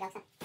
det